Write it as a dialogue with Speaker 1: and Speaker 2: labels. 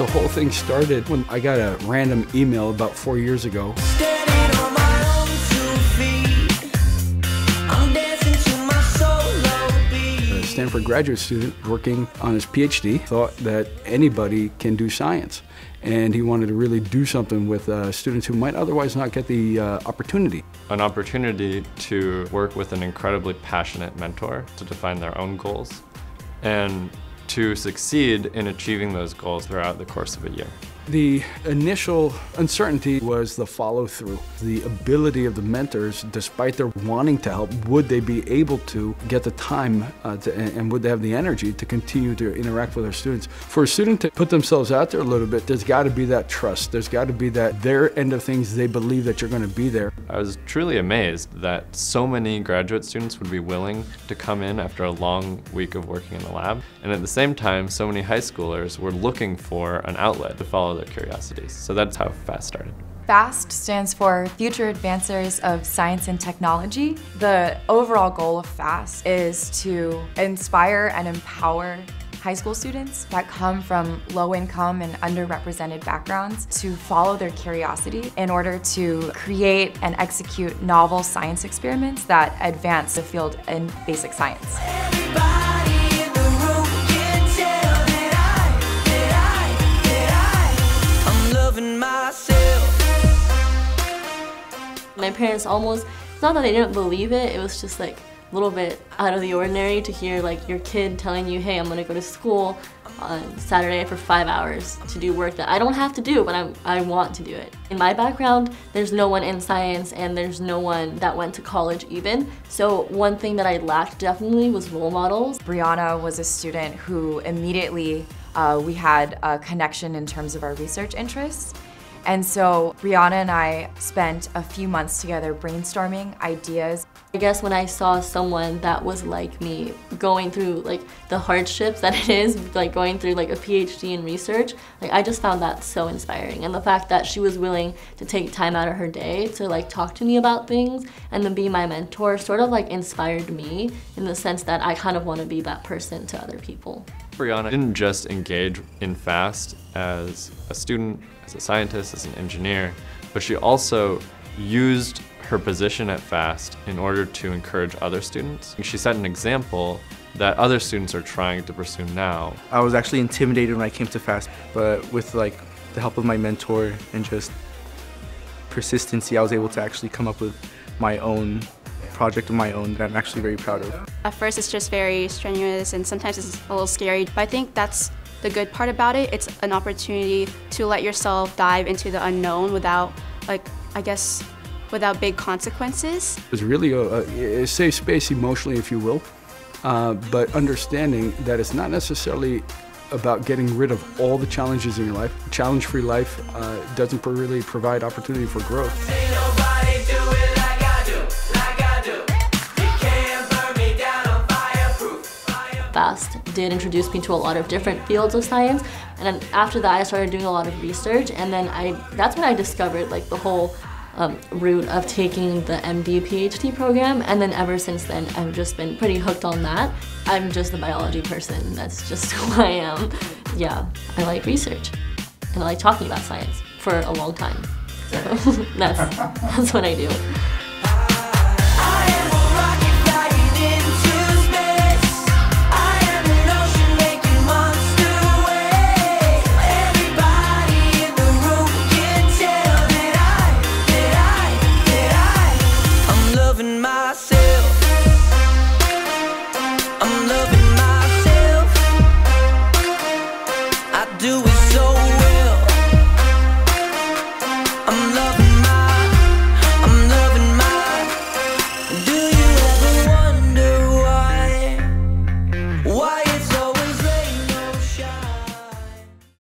Speaker 1: The whole thing started when I got a random email about four years ago. A Stanford graduate student working on his PhD thought that anybody can do science. And he wanted to really do something with uh, students who might otherwise not get the uh, opportunity.
Speaker 2: An opportunity to work with an incredibly passionate mentor to define their own goals and to succeed in achieving those goals throughout the course of a year.
Speaker 1: The initial uncertainty was the follow through, the ability of the mentors, despite their wanting to help, would they be able to get the time uh, to, and would they have the energy to continue to interact with their students? For a student to put themselves out there a little bit, there's got to be that trust. There's got to be that their end of things, they believe that you're going to be there.
Speaker 2: I was truly amazed that so many graduate students would be willing to come in after a long week of working in the lab. And at the same time, so many high schoolers were looking for an outlet to follow their curiosities. So that's how FAST started.
Speaker 3: FAST stands for Future Advancers of Science and Technology. The overall goal of FAST is to inspire and empower high school students that come from low income and underrepresented backgrounds to follow their curiosity in order to create and execute novel science experiments that advance the field in basic science.
Speaker 4: My parents almost, not that they didn't believe it, it was just like a little bit out of the ordinary to hear like your kid telling you, hey, I'm gonna go to school on Saturday for five hours to do work that I don't have to do, but I'm, I want to do it. In my background, there's no one in science and there's no one that went to college even. So one thing that I lacked definitely was role models.
Speaker 3: Brianna was a student who immediately uh, we had a connection in terms of our research interests. And so Brianna and I spent a few months together brainstorming ideas.
Speaker 4: I guess when I saw someone that was like me going through like the hardships that it is like going through like a PhD in research, like I just found that so inspiring. And the fact that she was willing to take time out of her day to like talk to me about things and then be my mentor sort of like inspired me in the sense that I kind of want to be that person to other people.
Speaker 2: Brianna didn't just engage in FAST as a student, as a scientist, as an engineer, but she also used her position at FAST in order to encourage other students. She set an example that other students are trying to pursue now.
Speaker 5: I was actually intimidated when I came to FAST, but with like the help of my mentor and just persistency, I was able to actually come up with my own project of my own that I'm actually very proud of.
Speaker 6: At first it's just very strenuous and sometimes it's a little scary, but I think that's the good part about it. It's an opportunity to let yourself dive into the unknown without, like, I guess, without big consequences.
Speaker 1: It's really a, a safe space emotionally, if you will, uh, but understanding that it's not necessarily about getting rid of all the challenges in your life. Challenge-free life uh, doesn't really provide opportunity for growth.
Speaker 4: Did introduce me to a lot of different fields of science and then after that I started doing a lot of research and then I that's when I discovered like the whole um, route of taking the MD PhD program and then ever since then I've just been pretty hooked on that. I'm just a biology person, that's just who I am. Yeah, I like research and I like talking about science for a long time. So that's, that's what I do.
Speaker 7: do